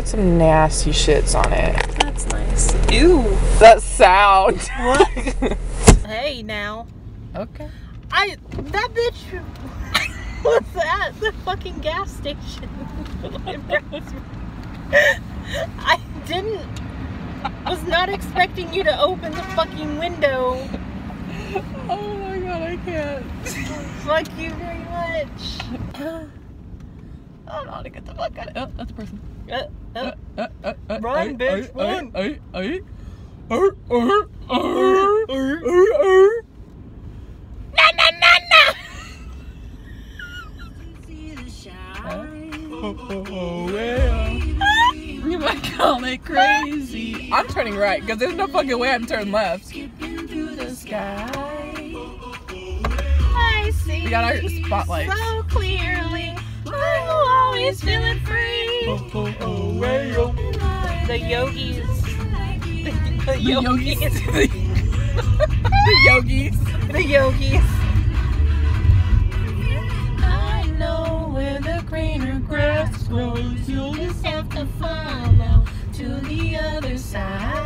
got some nasty shits on it. That's nice. Ew. That sound. What? hey now. Okay. I that bitch What's that? the fucking gas station. I didn't was not expecting you to open the fucking window. Oh my god, I can't. Fuck you very much. I don't know how to get the fuck out of Oh, that's a person. Uh, uh, Uh, uh, uh, Run, uh, bitch, uh, run. uh, uh, uh, uh, uh, uh, uh, uh. na na na na. Oh, oh, well. You might call it crazy. I'm turning right because there's no fucking way I'm turning left. Through the sky. I see We got our spotlights. so clearly. Always feel it free. Oh, oh, oh, well. The yogis. The, yogis. the yogis. The yogis. I know where the greener grass grows. You'll just have to follow to the other side.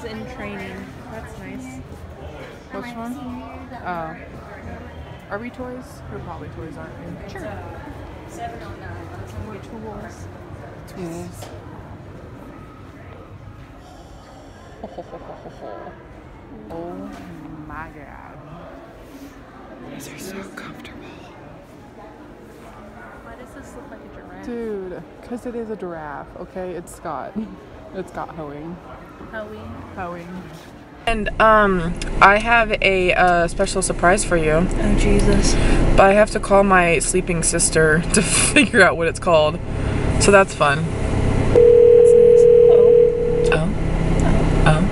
Boys in training. That's nice. Which one? Oh. Are we toys? We're probably toys, aren't we? Sure. We're tools. Tools. Oh my god. These are so comfortable. Why does this look like a giraffe? Dude, because it is a giraffe, okay? It's Scott. It's Scott hoeing. Howie. Hoeing. And um, I have a uh, special surprise for you, Oh Jesus. but I have to call my sleeping sister to figure out what it's called. So that's fun. Oh. Oh. Oh.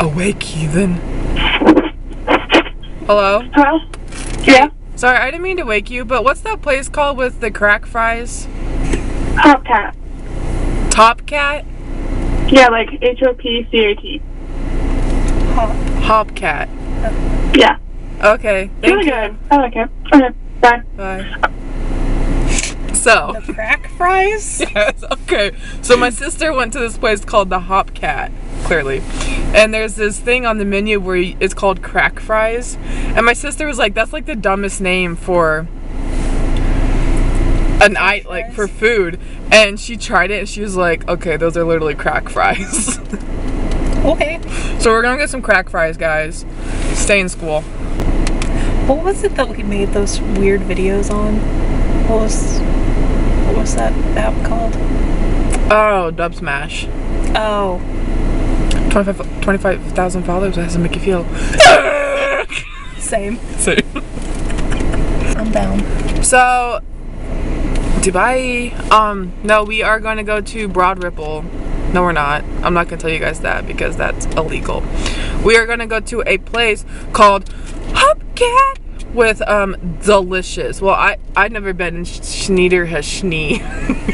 Awake, heathen. Hello? Hello? Yeah, Sorry, I didn't mean to wake you, but what's that place called with the crack fries? Hop Cat. Top Cat? Yeah, like H O P C A T. Hop Cat. Yeah. Okay. Thank Really you. good. I like it. Okay, bye. Bye. So. The crack fries? Yes, okay. So my sister went to this place called the Hop Cat. Clearly. And there's this thing on the menu where it's called crack fries. And my sister was like, that's like the dumbest name for an I like for food. And she tried it and she was like, okay, those are literally crack fries. Okay. so we're gonna get some crack fries, guys. Stay in school. What was it that we made those weird videos on? What was what was that app called? Oh, Dub Smash. Oh, 25 25,000 followers. How does it make you feel? same. Same. I'm down. So, Dubai. Um, no, we are going to go to Broad Ripple. No, we're not. I'm not going to tell you guys that because that's illegal. We are going to go to a place called Hop Cat with um delicious. Well, I I've never been. Neither has Schnee.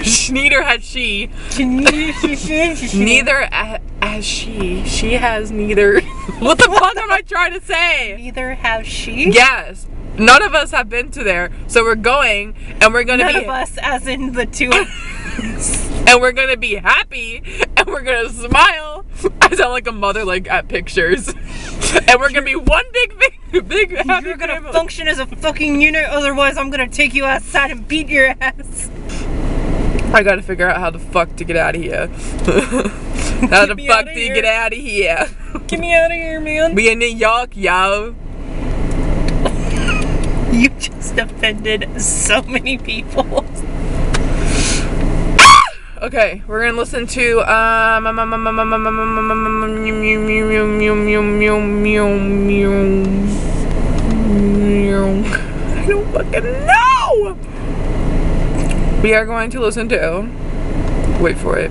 Neither has she. Neither a- has she. She has neither. what the fuck am I trying to say? Neither has she. Yes. None of us have been to there, so we're going, and we're gonna None be, of us, as in the two. and we're gonna be happy, and we're gonna smile. I sound like a mother, like at pictures, and we're gonna be one big, big, big happy You're gonna family. function as a fucking unit, otherwise I'm gonna take you outside and beat your ass. I gotta figure out how the fuck to get out of here. How the fuck do you get out of here? Get me out of here, man. We in New York, yo. you just offended so many people. Okay, we're gonna listen to um I don't fucking know. We are going to listen to wait for it.